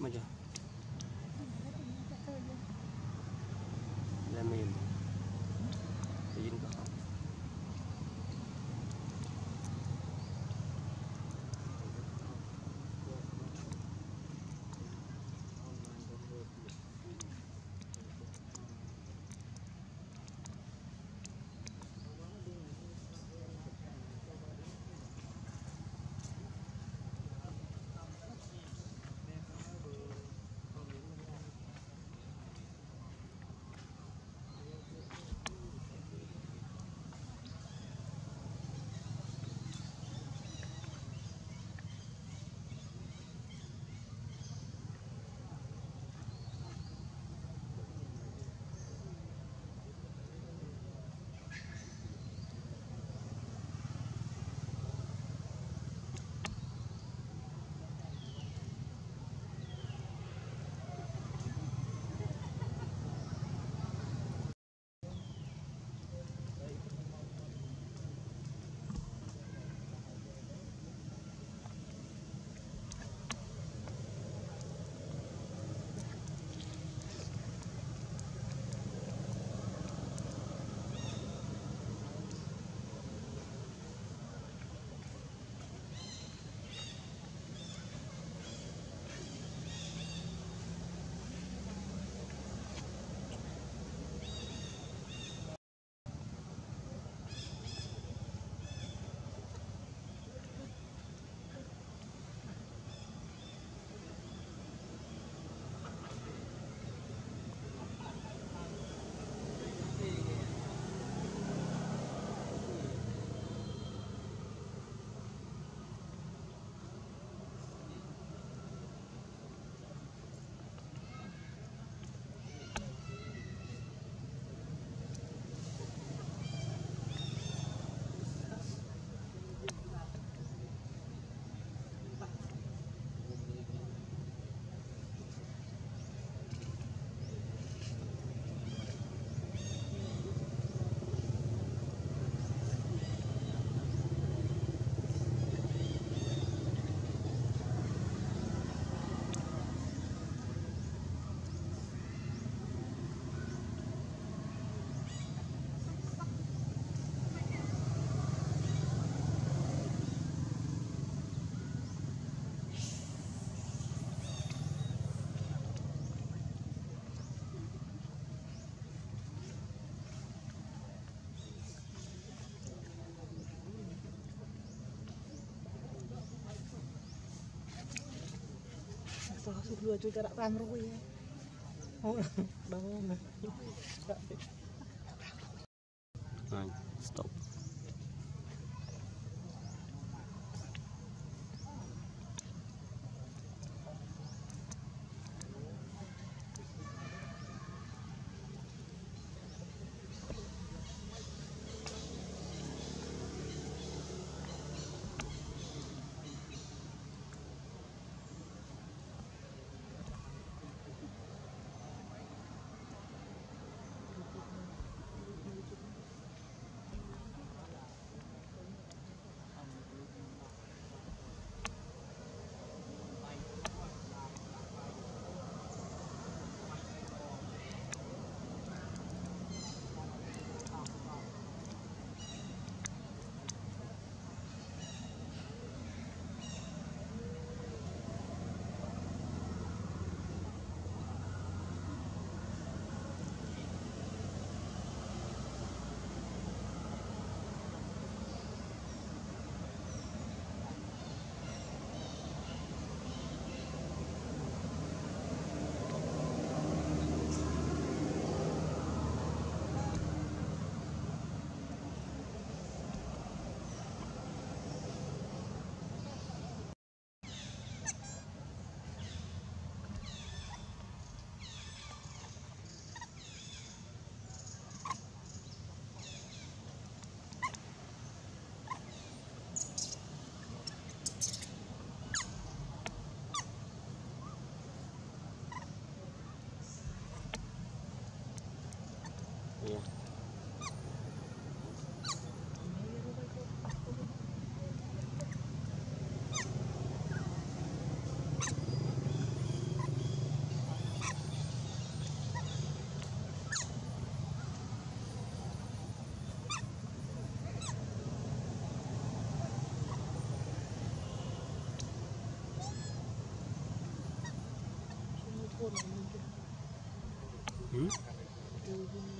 macam. Lamin សោះសុខលួជួយតែដាក់500ហ៎ហូតដល់ណាអញ stop Hmm?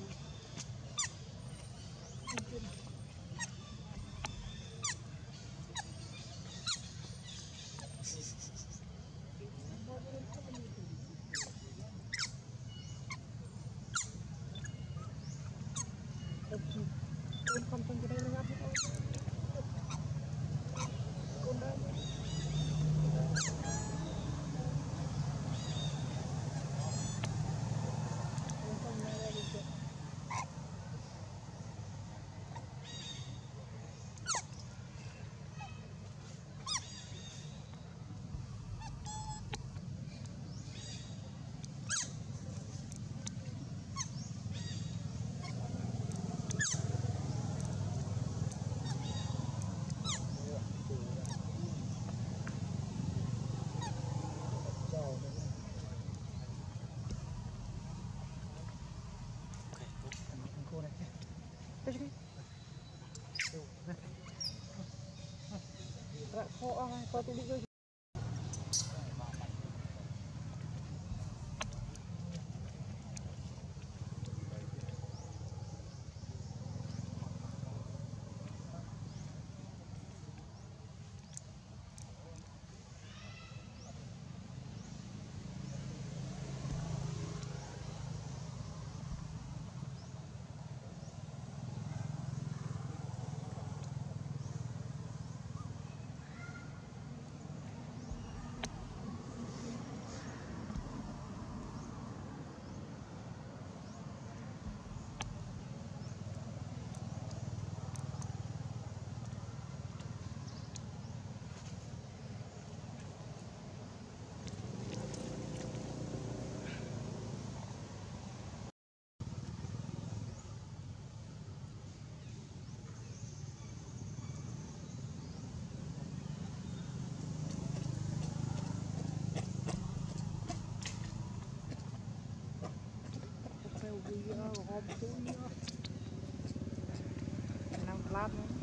কত দিকে Ờ, hôm chút nữa năm lát nữa.